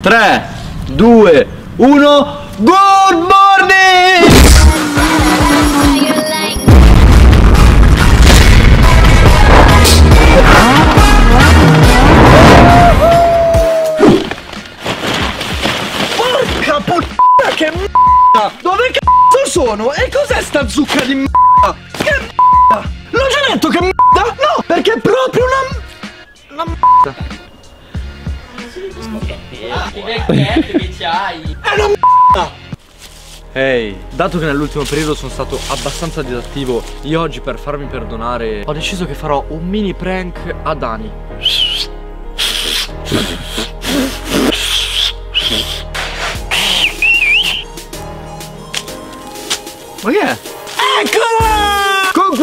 3, 2, 1, good morning! Porca puttana che m***a! Dove cazzo sono? E cos'è sta zucca di m***a? Che che c'hai? È una m***a! Ehi, dato che nell'ultimo periodo sono stato abbastanza disattivo, io oggi per farmi perdonare ho deciso che farò un mini prank a Dani. Ma che è?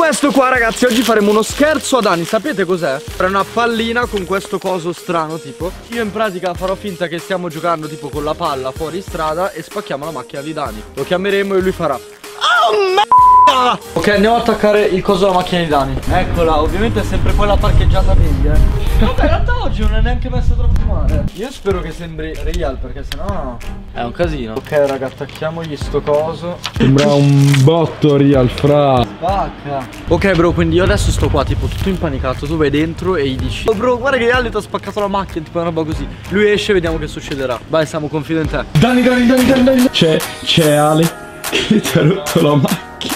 Questo qua ragazzi oggi faremo uno scherzo a Dani. Sapete cos'è? È una pallina con questo coso strano tipo Io in pratica farò finta che stiamo giocando tipo con la palla fuori strada E spacchiamo la macchina di Dani. Lo chiameremo e lui farà Oh merda! Ok andiamo ad attaccare il coso alla macchina di Dani. Eccola ovviamente è sempre quella parcheggiata meglio eh. Vabbè in realtà oggi non è neanche messa troppo male. Io spero che sembri real perché sennò è un casino. Ok raga attacchiamogli sto coso. Sembra un botto real fra. Spacca Ok bro quindi io adesso sto qua tipo tutto impanicato Tu vai dentro e gli dici Oh bro guarda che Ali ti ha spaccato la macchina Tipo una roba così. Lui esce e vediamo che succederà. Vai siamo confido in te. Dani Dani Dani Dani Dani. C'è c'è Ale che ti ha rotto la macchina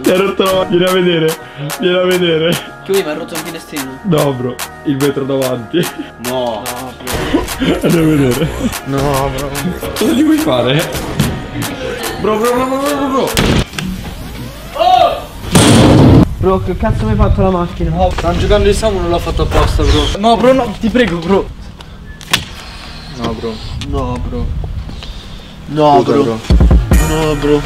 Ti ha rotto la macchina Vieni a vedere Vieni a vedere. Che vuoi mi ha rotto il finestrino? No bro Il vetro davanti. No. Andiamo a vedere. No bro. Cosa gli vuoi fare? Bro bro bro bro bro bro Bro, che cazzo mi hai fatto la macchina? No stanno giocando di Samu non l'ho fatto apposta bro. No bro no ti prego bro. No bro. No, bro. No, Scusa, bro. No, bro.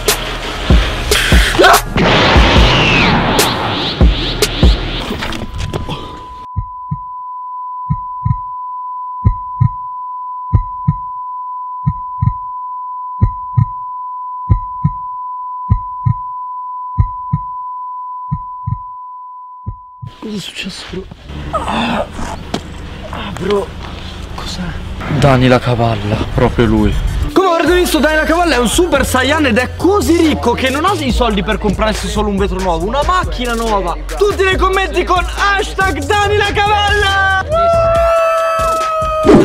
Cosa è successo bro? Ah, bro Cos'è? Dani la cavalla Proprio lui visto Dani la Cavalla è un super saiyan ed è così ricco che non ha i soldi per comprarsi solo un vetro nuovo, una macchina nuova. Tutti nei commenti con hashtag Dani la Cavalla!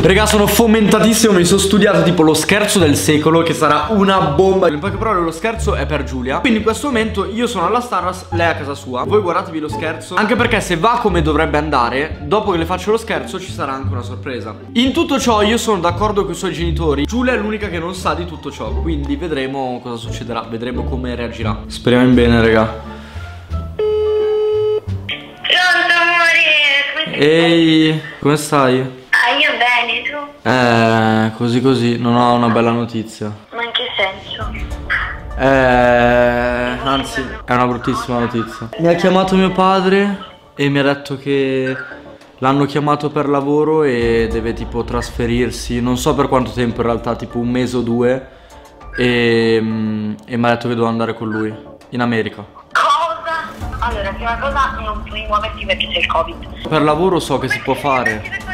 Raga sono fomentatissimo, mi sono studiato tipo lo scherzo del secolo che sarà una bomba. In poche parole lo scherzo è per Giulia. Quindi in questo momento io sono alla Starras, lei è a casa sua. Voi guardatevi lo scherzo. Anche perché se va come dovrebbe andare Dopo che le faccio lo scherzo ci sarà anche una sorpresa. In tutto ciò io sono d'accordo con i suoi genitori. Giulia è l'unica che non sa di tutto ciò. Quindi vedremo cosa succederà Vedremo come reagirà. Speriamo in bene raga. Pronto amore? Ehi, come stai? Ah, io bene, tu? Eh, così così, non ho una bella notizia Ma in che senso? Eh, anzi, è una bruttissima notizia. Mi ha chiamato mio padre e mi ha detto che l'hanno chiamato per lavoro e deve tipo trasferirsi, non so per quanto tempo in realtà, tipo un mese o due. E, mm, e mi ha detto che devo andare con lui in America. Cosa? Allora, prima cosa, non puoi muoverti perché c'è il covid. Per lavoro so che si può fare.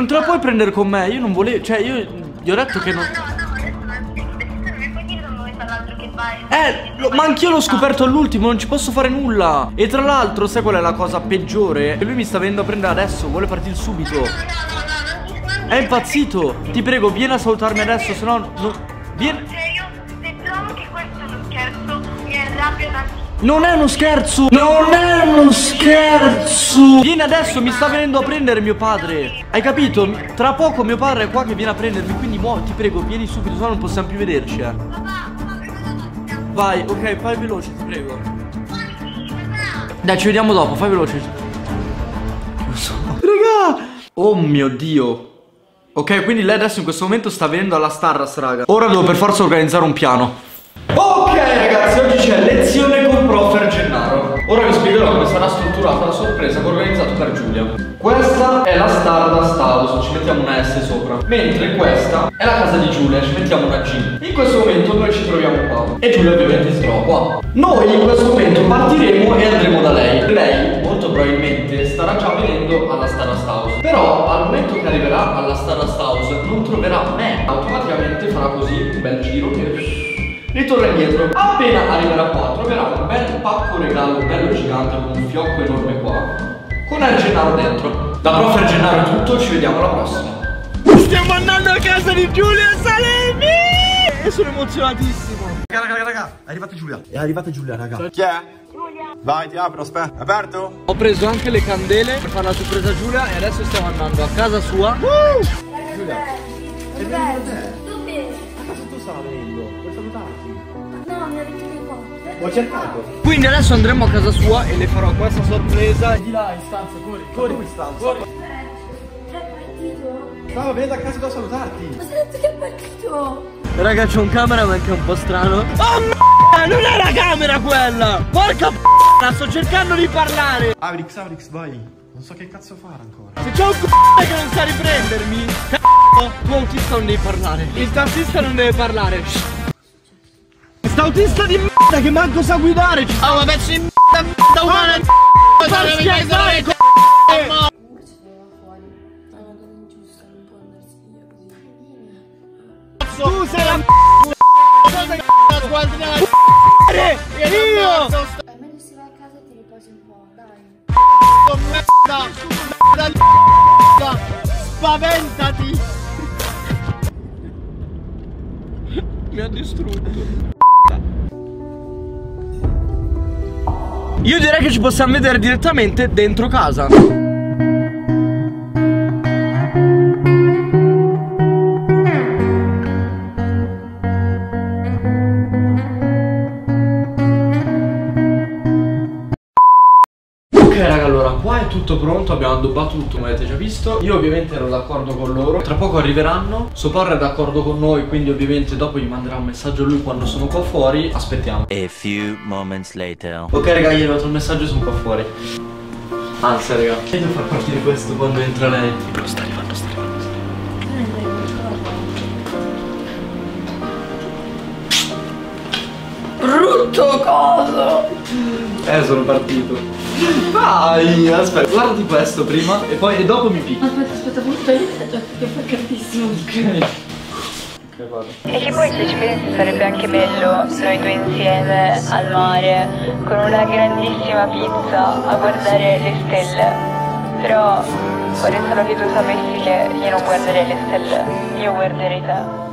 Non te la puoi prendere con me, io non volevo, cioè io gli ho detto che non... No, no, adesso non ti non mi puoi dire da un momento all'altro che vai. Eh, lo- ma anch'io l'ho scoperto all'ultimo, non ci posso fare nulla. E tra l'altro, sai qual è la cosa peggiore? Che lui mi sta venendo a prendere adesso, vuole partire subito. No, no, no, no, È impazito. Ti prego, vieni a salutarmi adesso, se no non... Vieni... Cioè, io se trovo che questo è uno scherzo, mi arrabbio tantissimo. Non è uno scherzo! Non è uno scherzo! Vieni adesso, mi sta venendo a prendere mio padre. Hai capito? Tra poco mio padre è qua che viene a prendermi, quindi muovi, ti prego, vieni subito, se no non possiamo più vederci, eh. Vai, ok, fai veloce, ti prego. Dai, ci vediamo dopo, fai veloce. Non so. Raga! Oh mio dio. Ok, quindi lei adesso in questo momento sta venendo alla Starras, raga. Ora devo per forza organizzare un piano. Ok ragazzi, oggi c'è Ora vi spiegherò come sarà strutturata la sorpresa che ho organizzato per Giulia. Questa è la Stardust House, ci mettiamo una S sopra. Mentre questa è la casa di Giulia, ci mettiamo una G. In questo momento noi ci troviamo qua. E Giulia ovviamente si trova qua. Noi in questo momento partiremo e andremo da lei. Lei, molto probabilmente starà già venendo alla Stardust House. Però al momento che arriverà alla Stardust House non troverà me. Automaticamente farà così un bel giro e ritorna indietro. Appena arriverà qua troverà un bel pacco regalo bello gigante con un fiocco enorme qua. Con El Gennaro dentro. Da prof Gennaro è tutto, ci vediamo alla prossima. Stiamo andando a casa di Giulia Salemi! E sono emozionatissimo. Raga, raga, raga, è arrivata Giulia. È arrivata Giulia, raga. Chi è? Giulia. Vai, ti apro, aspetta. Aperto? Ho preso anche le candele per fare la sorpresa a Giulia e adesso stiamo andando a casa sua. Giulia. Dov'è? Dove? Ho cercato. Quindi adesso andremo a casa sua e le farò questa sorpresa. Di là in stanza, corri, corri. Come stanza? Corri. È partito? Stava venendo a casa da salutarti. Ma si è detto che è partito? Raga c'è un cameraman che è un po' strano. Oh m***a, non è la camera quella! Porca p***a, sto cercando di parlare! Avrix, Avrix, vai. Non so che cazzo fare ancora. Se c'è un c***o che non sa riprendermi, c***o, tu autista non devi parlare. Il tassista non deve parlare. Sta autista di merda che manco sa guidare. Oh, ma pezzo di merda, merda umana merda. Tu sei la Io! Meglio se vai a casa e ti riposi un po', dai. Spaventati! Mi ha distrutto. Io direi che ci possiamo vedere direttamente dentro casa. Addobbato tutto come avete già visto. Io ovviamente ero d'accordo con loro. Tra poco arriveranno. Soporra è d'accordo con noi quindi ovviamente dopo gli manderà un messaggio a lui quando sono qua fuori. Aspettiamo. A few moments later. Ok raga gli ho dato un messaggio sono qua fuori. Anzi raga. Devo far partire questo quando entra lei? Arrivando sta arrivando Brutto coso! Eh sono partito Vai aspetta guardati questo prima e poi e dopo mi picchi Aspetta, aspetta, butta messaggio che fa caldissimo. Ok E che poi se ci pensi sarebbe anche bello noi due insieme al mare con una grandissima pizza a guardare le stelle. Però vorrei solo che tu sapessi che io non guarderei le stelle, io guarderei te.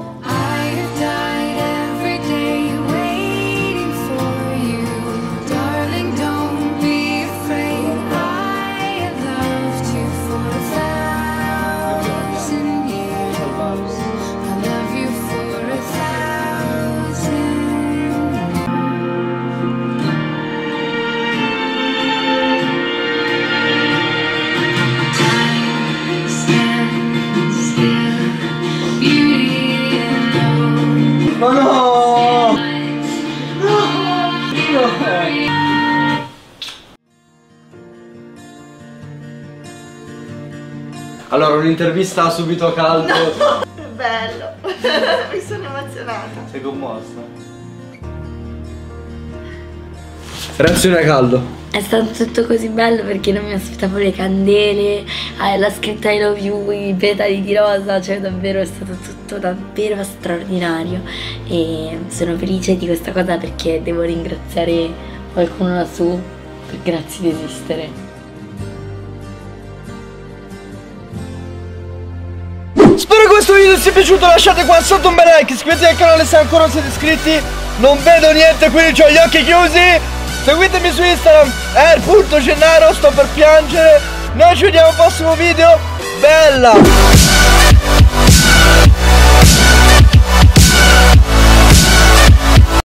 Allora un'intervista subito a caldo Bello, mi sono emozionata. Sei commossa? Reazione a caldo È stato tutto così bello perché non mi aspettavo le candele, eh, la scritta I love you, i petali di rosa, cioè davvero è stato tutto davvero straordinario e sono felice di questa cosa perché devo ringraziare qualcuno lassù per grazie di esistere. Spero che questo video sia piaciuto Lasciate qua sotto un bel like Iscrivetevi al canale se ancora non siete iscritti. Non vedo niente quindi ho gli occhi chiusi. Seguitemi su Instagram Eh punto Gennaro sto per piangere. Noi ci vediamo al prossimo video. Bella!